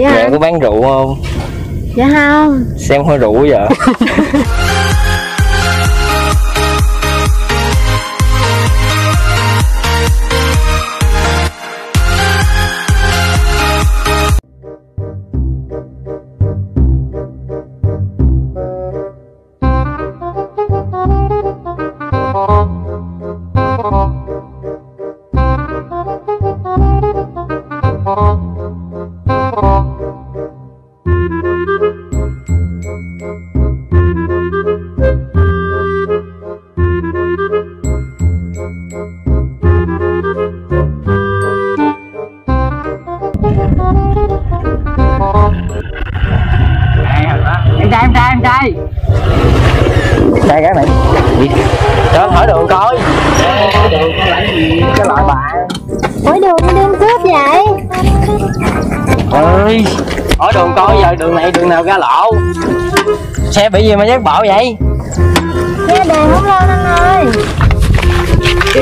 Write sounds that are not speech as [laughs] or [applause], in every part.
Dạ hả? có bán rượu không? Dạ không Xem hơi rượu vậy [laughs] em trai em trai em trai. Đây cái này? Đó hỏi đường coi Đường coi. Lại gì Cái loại bạn Ủa đường đi đêm cướp vậy? ơi hỏi đường coi giờ đường này đường nào ra lộ? Xe bị gì mà dắt bộ vậy? Nghe đèn không lên anh ơi.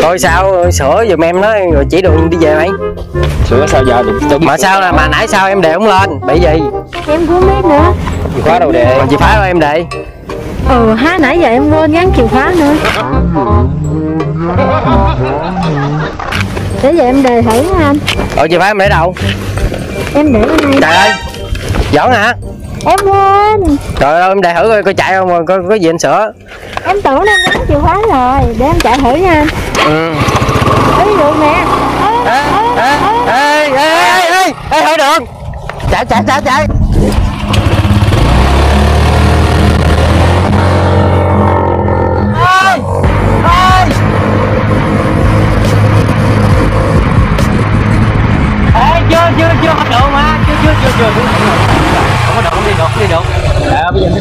Coi sao sửa giùm em nói rồi chỉ đường đi về mày. Sửa sao giờ được mà sao là mà nãy sao em đề không lên? Bị gì? Em cũng biết nữa chìa khóa đâu đề còn chìa khóa đâu em đề Ừ ha nãy giờ em quên gắn chìa khóa nữa Để giờ em đề thử nha anh ở chìa khóa em để đâu Em để ở đây trời ơi giỡn hả Em quên trời ơi em đề thử coi coi chạy không rồi có, có gì anh sửa Em tưởng em gắn chìa khóa rồi Để em chạy thử nha anh ừ Ví dụ nè ê ê ê ê ê ê hỏi đường chạy chạy chạy chạy ê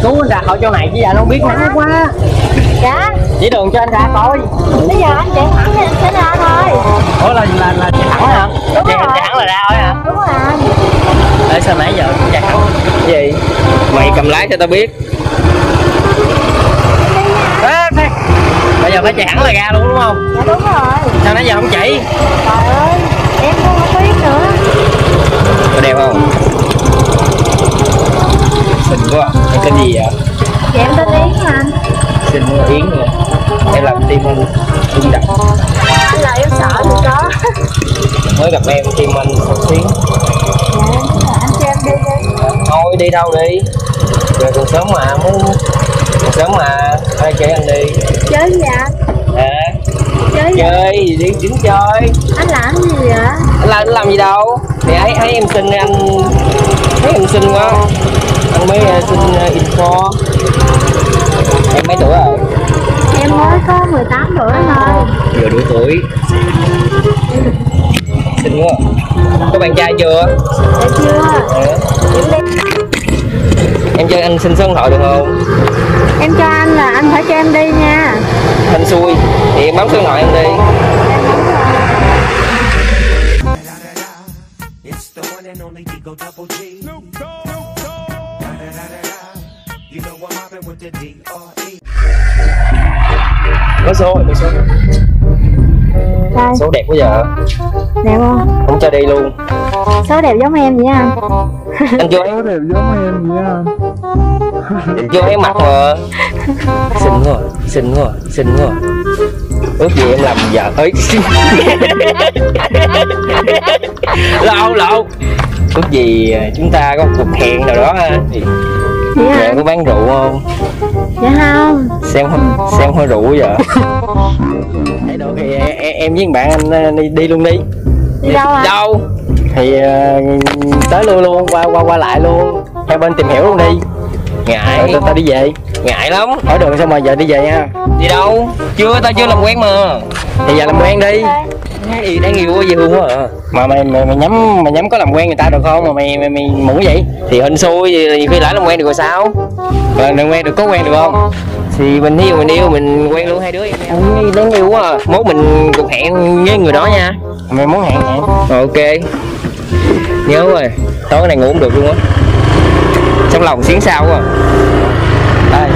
cứu anh ra khỏi chỗ này chứ giờ không biết nắng quá. Dạ. Chỉ đường cho anh ra coi Bây giờ anh chạy thẳng thì em sẽ ra thôi. Ủa là là là chạy thẳng hả? Đúng chạy rồi. chạy thẳng là ra thôi hả? Đúng rồi. Anh Ê sao nãy giờ cũng chạy thẳng? Gì? Mày cầm lái cho tao biết. Phải- bây giờ phải chạy thẳng là ra luôn đúng không? Dạ đúng rồi. Sao nãy giờ không chạy Trời ơi Em không biết nữa. Có đẹp không mới gặp em anh sốt xuyến Dạ anh cho em đi đi thôi đi đâu đi? Về còn sớm mà muốn còn sớm mà ai chơi anh đi? Chơi gì anh? à, Chơi gì? chơi gì đi đứng chơi. Anh làm gì vậy? anh làm anh làm gì đâu? Thì ấy thấy em xinh anh thấy em xinh quá. Anh mới uh, xin uh, info. Em mấy tuổi rồi? Em mới có 18 tuổi thôi. Vừa đủ tuổi xinh quá có bạn trai chưa? Dạ chưa. Em chơi anh xin số điện thoại được không? Em cho anh là anh phải cho em đi nha. Anh xui. Thì em bấm số điện thoại em đi. D-R-E. có số rồi có số. Số đẹp quá giờ đẹp không? không cho đi luôn. Số đẹp giống em vậy anh anh chưa thấy đẹp giống em vậy anh anh chưa thấy mặt mà xinh quá xinh quá xinh quá ước gì em làm vợ. Ấy lâu lâu. Ước gì chúng ta có cuộc hẹn nào đó ha Vậy nhà hả? có bán rượu không? Dạ không. Xem xem hơi rượu vậy. Thấy được thì em, em với bạn anh ờ, đi, đi luôn đi. Đi đâu anh? đâu? Thì ờ, tới luôn luôn qua qua qua lại luôn. Hai bên tìm hiểu luôn đi. Ngại. Tao tao đi về. Ngại lắm. Hỏi đường xong rồi giờ đi về nha. Đi đâu? Chưa tao chưa làm quen mà. Thì giờ làm quen đi Thấy gì đang dễ thương quá à mà mày mày mày nhắm mày nhắm có làm quen người ta được không? Mà mày mày, mày muốn vậy? Thì hên xui thì nhiều khi lỡ làm quen được rồi sao? Rồi làm quen được có quen được không? Thì mình yêu mình yêu mình quen luôn hai đứa em đáng yêu quá à. mốt mình cuộc hẹn với người đó nha. Mày muốn hẹn hẹn ok. Nhớ rồi. Tối nay ngủ không được luôn á. Trong lòng xiến sao quá à. đây